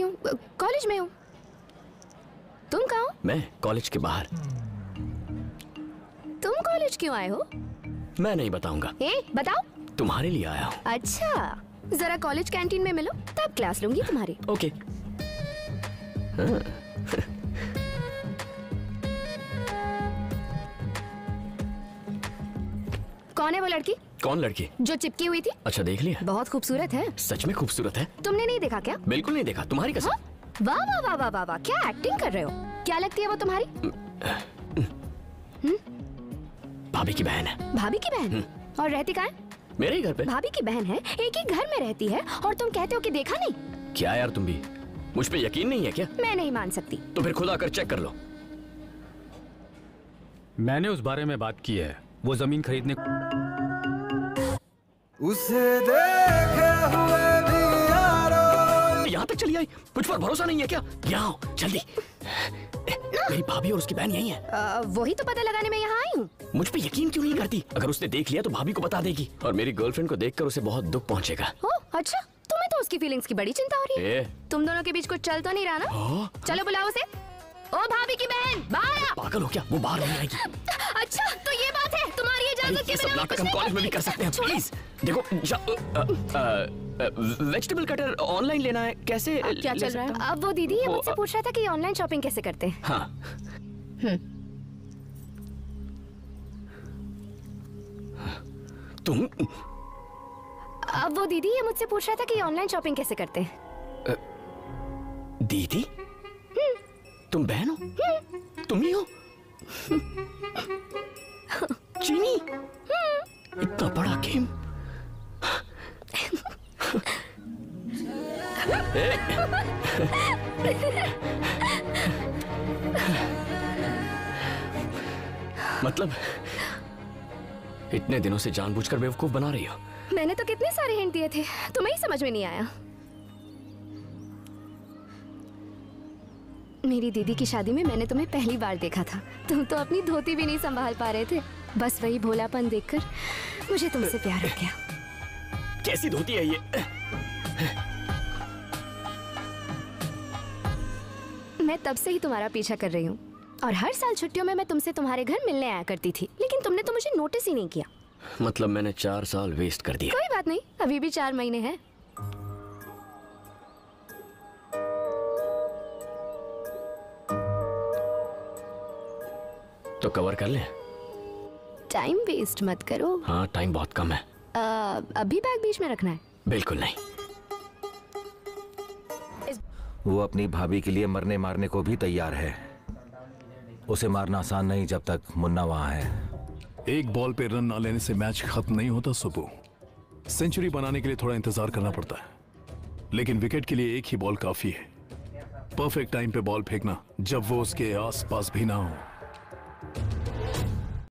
हूँ। कॉलेज में हूँ। तुम कहा हो? मैं कॉलेज के बाहर। तुम कॉलेज क्यों आए हो? मैं नहीं बताऊँगा। ए बताओ। तुम्हारे लिए आया हूँ। अच्छा जरा कॉलेज कैंटीन में मिलो तब क्लास लूँगी तुम्हारी। ओके। कौन है वो लड़की? कौन लड़की? जो चिपकी हुई थी। अच्छा देख लिया। बहुत खूबसूरत है। सच में खूबसूरत है। तुमने नहीं देखा क्या? बिल्कुल नहीं देखा। तुम्हारी कसम। हाँ? वाह वाह वाह वाह वाह वाह क्या एक्टिंग कर रहे हो? क्या लगती है वो तुम्हारी? भाभी की बहन है। भाभी की बहन? और रहती कहाँ है? मेरे ही घर पे। भाभी की बहन है? एक ही घर में रहती है और तुम कहते हो कि देखा नहीं? क्या यार तुम भी? मुझ पे यकीन नहीं है क्या? मैं नहीं मान सकती। तो फिर खुद आकर चेक कर लो। मैंने उस बारे में बात की है। वो ज़मीन खरीदने उसे देखे हुए भी यारो। यहाँ तक चली आई। कुछ पर भरोसा नहीं है क्या? यहाँ जल्दी। मेरी भाभी और उसकी बहन यही है। आ, वही तो पता लगाने में यहाँ आई हूँ। मुझ पे यकीन क्यों नहीं करती? अगर उसने देख लिया तो भाभी को बता देगी। और मेरी गर्लफ्रेंड को देखकर उसे बहुत दुख पहुँचेगा। अच्छा। तुम्हें तो उसकी फीलिंग्स की बड़ी चिंता हो रही है। तुम दोनों के बीच कुछ चल तो नहीं रहा ना? हाँ? चलो बुलाओ उसे। ओ भाभी की बहन बाहर पागल हो क्या? वो बाहर नहीं आएगी। अच्छा तो नाटक हम कॉलेज में भी कर सकते हैं प्लीज़ देखो वेजिटेबल कटर ऑनलाइन लेना है कैसे क्या चल रहा है? अब वो दीदी ये मुझसे पूछ रहा था कि ऑनलाइन शॉपिंग कैसे करते हैं। हूँ? हाँ तुम? अब वो दीदी ये मुझसे पूछ रहा था कि ऑनलाइन शॉपिंग कैसे करते हैं। दीदी? तुम बहन हो? तुम ही हो? चीनी। इतना बड़ा गेम। मतलब इतने दिनों से जानबूझकर बेवकूफ़ बना रही हो। मैंने तो कितने सारे हिंट दिए थे, तुम्हें ही समझ में नहीं आया। मेरी दीदी की शादी में मैंने तुम्हें पहली बार देखा था। तुम तो अपनी धोती भी नहीं संभाल पा रहे थे। बस वही भोलापन देखकर मुझे तुमसे प्यार हो गया। कैसी धोती है ये? मैं तब से ही तुम्हारा पीछा कर रही हूँ। और हर साल छुट्टियों में मैं तुमसे तुम्हारे घर मिलने आया करती थी लेकिन तुमने तो मुझे नोटिस ही नहीं किया। मतलब मैंने चार साल वेस्ट कर दिया। कोई बात नहीं अभी भी चार महीने हैं। तो कवर कर ले। टाइम वेस्ट मत करो। हाँ टाइम बहुत कम है। आ, अभी बैग बीच में रखना है। बिल्कुल नहीं। वो अपनी भाभी के लिए मरने मारने को भी तैयार है। उसे मारना आसान नहीं जब तक मुन्ना वहाँ है। एक बॉल पे रन ना लेने से मैच खत्म नहीं होता सुबह सेंचुरी बनाने के लिए थोड़ा इंतज़ार करना पड़ता है। लेकिन विकेट के लिए एक ही बॉल काफ़ी है। परफेक्ट टाइम पे बॉल फेंकना जब वो उसके आसपास भी ना हो।